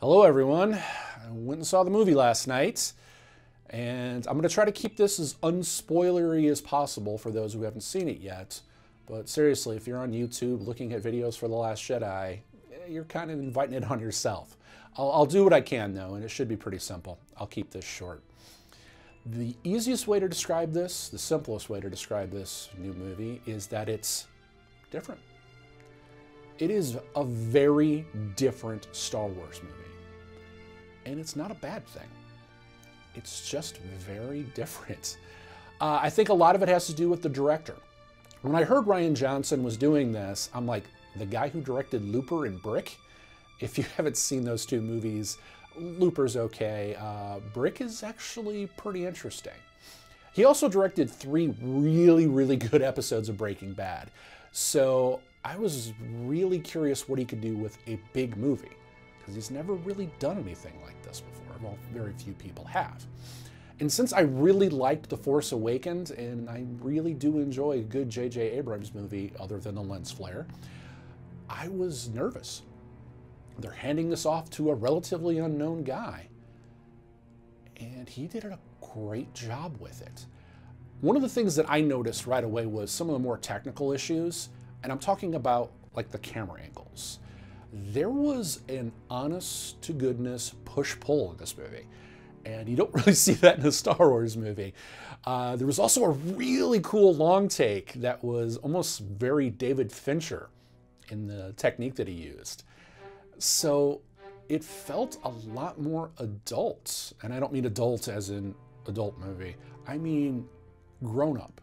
Hello, everyone. I went and saw the movie last night, and I'm going to try to keep this as unspoilery as possible for those who haven't seen it yet. But seriously, if you're on YouTube looking at videos for The Last Jedi, eh, you're kind of inviting it on yourself. I'll, I'll do what I can, though, and it should be pretty simple. I'll keep this short. The easiest way to describe this, the simplest way to describe this new movie, is that it's different. It is a very different Star Wars movie. And it's not a bad thing. It's just very different. Uh, I think a lot of it has to do with the director. When I heard Rian Johnson was doing this, I'm like, the guy who directed Looper and Brick? If you haven't seen those two movies, Looper's okay. Uh, Brick is actually pretty interesting. He also directed three really, really good episodes of Breaking Bad. So I was really curious what he could do with a big movie because he's never really done anything like this before. Well, very few people have. And since I really liked The Force Awakens, and I really do enjoy a good J.J. Abrams movie other than The Lens Flare, I was nervous. They're handing this off to a relatively unknown guy. And he did a great job with it. One of the things that I noticed right away was some of the more technical issues, and I'm talking about like the camera angles. There was an honest to goodness push pull in this movie, and you don't really see that in a Star Wars movie. Uh, there was also a really cool long take that was almost very David Fincher in the technique that he used. So it felt a lot more adult. And I don't mean adult as in adult movie, I mean grown up.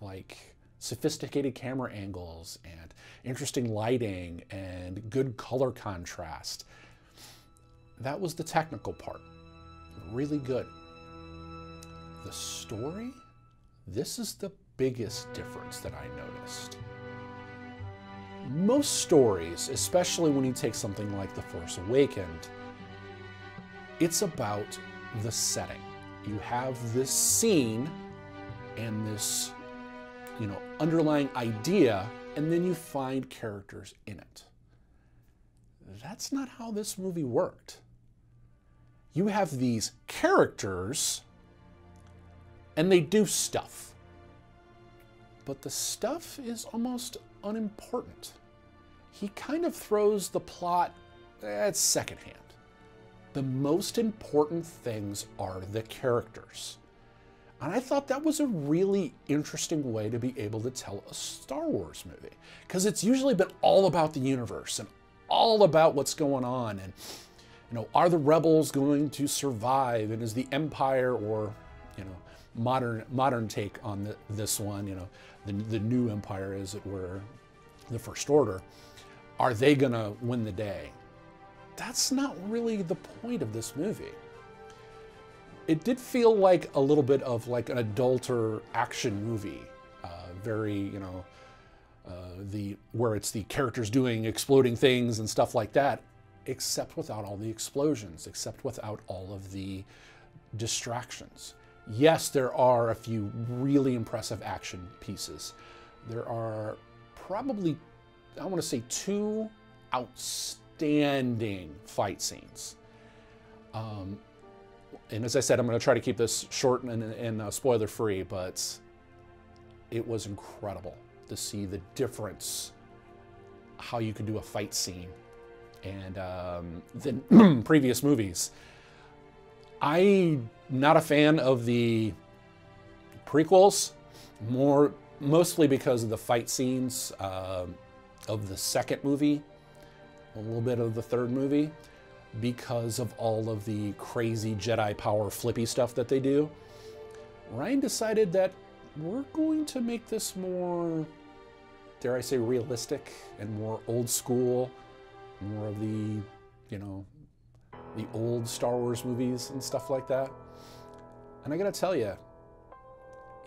Like sophisticated camera angles and interesting lighting and good color contrast. That was the technical part. Really good. The story? This is the biggest difference that I noticed. Most stories, especially when you take something like The Force Awakened, it's about the setting. You have this scene and this, you know, underlying idea, and then you find characters in it. That's not how this movie worked. You have these characters, and they do stuff. But the stuff is almost unimportant. He kind of throws the plot at secondhand. The most important things are the characters. And I thought that was a really interesting way to be able to tell a Star Wars movie. Because it's usually been all about the universe and all about what's going on. And, you know, are the rebels going to survive? And is the Empire or, you know, modern modern take on the, this one, you know, the, the new Empire, as it were, the First Order, are they going to win the day? That's not really the point of this movie it did feel like a little bit of like an adulter action movie. Uh, very, you know, uh, the where it's the characters doing exploding things and stuff like that, except without all the explosions, except without all of the distractions. Yes, there are a few really impressive action pieces. There are probably, I want to say, two outstanding fight scenes. Um, and as I said, I'm going to try to keep this short and, and uh, spoiler free, but it was incredible to see the difference, how you could do a fight scene, and um, the previous movies. I'm not a fan of the prequels, more mostly because of the fight scenes uh, of the second movie, a little bit of the third movie because of all of the crazy Jedi power flippy stuff that they do. Ryan decided that we're going to make this more, dare I say, realistic and more old school, more of the, you know, the old Star Wars movies and stuff like that. And I gotta tell you,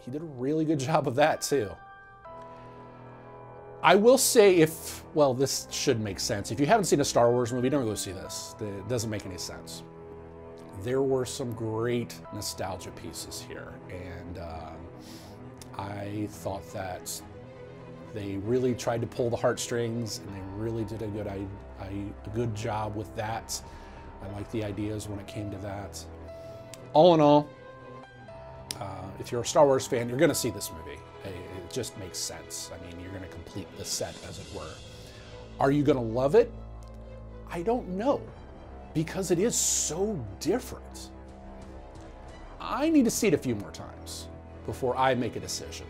he did a really good job of that too. I will say if, well, this should make sense. If you haven't seen a Star Wars movie, don't go see this. It doesn't make any sense. There were some great nostalgia pieces here, and uh, I thought that they really tried to pull the heartstrings, and they really did a good, I, I, a good job with that. I liked the ideas when it came to that. All in all, uh, if you're a Star Wars fan, you're going to see this movie. It just makes sense. I mean, you're going to complete the set, as it were. Are you going to love it? I don't know, because it is so different. I need to see it a few more times before I make a decision.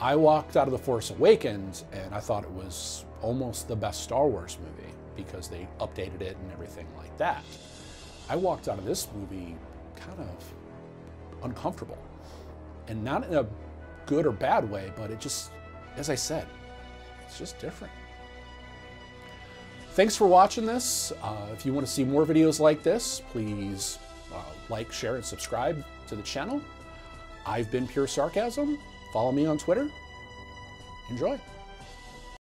I walked out of The Force Awakens and I thought it was almost the best Star Wars movie because they updated it and everything like that. I walked out of this movie kind of uncomfortable. And not in a good or bad way, but it just, as I said, it's just different. Thanks for watching this. Uh, if you want to see more videos like this, please uh, like, share, and subscribe to the channel. I've been Pure Sarcasm. Follow me on Twitter. Enjoy.